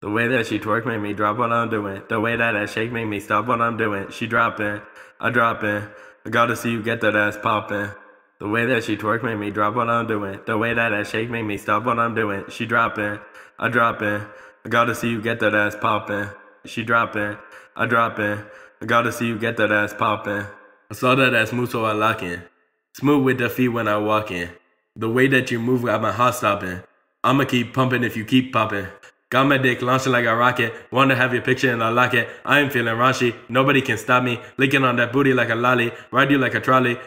The way that she twerk made me drop what I'm doing. The way that that shake made me stop what I'm doing. She dropping, I dropping. I gotta see you get that ass popping. The way that she twerk made me drop what I'm doing. The way that that shake made me stop what I'm doing. She dropping, I dropping. I gotta see you get that ass popping. She dropping, I dropping. I gotta see you get that ass popping. I saw that ass move so I lock in. Smooth with the feet when I walk in. The way that you move got my heart stopping. I'ma keep pumping if you keep popping. Got my dick launching like a rocket. Wanna have your picture in I lock it. I am feeling raunchy. Nobody can stop me. Licking on that booty like a lolly. Ride you like a trolley.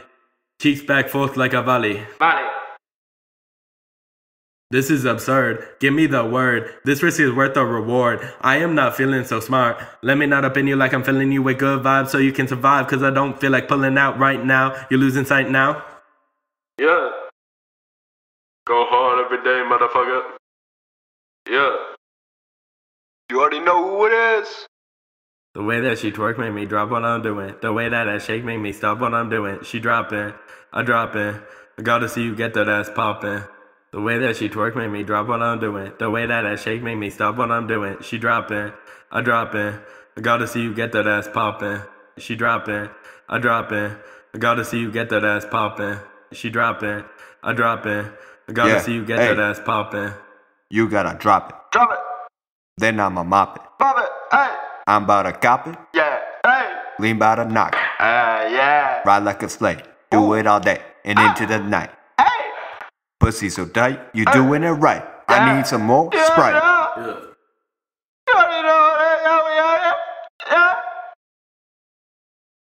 Cheeks back forth like a volley. This is absurd. Give me the word. This risk is worth the reward. I am not feeling so smart. Let me not up in you like I'm filling you with good vibes so you can survive. Cause I don't feel like pulling out right now. You're losing sight now. Yeah. Go hard every day, motherfucker. Yeah. You already know who it is. The way that she twerk made me drop what I'm doing. The way that that shake made me stop what I'm doing. She dropping, I dropping. I gotta see you get that ass popping. The way that she twerk made me drop what I'm doing. The way that that shake made me stop what I'm doing. She dropping, I dropping. I gotta see you get that ass popping. She dropping, I dropping. I gotta see you get that ass popping. She dropping, I dropping. I gotta Yeah, see you get hey. that ass popping. You gotta drop it. Drop it. Then I'ma mop it. Pop it. Hey. I'm about to cop it. Yeah. Hey. Lean by the knock it. Ah, yeah. Ride like a slave. Do it all day and into the night. Hey. Pussy so tight, you doing it right. I need some more Yeah, Sprite. yeah. Yeah.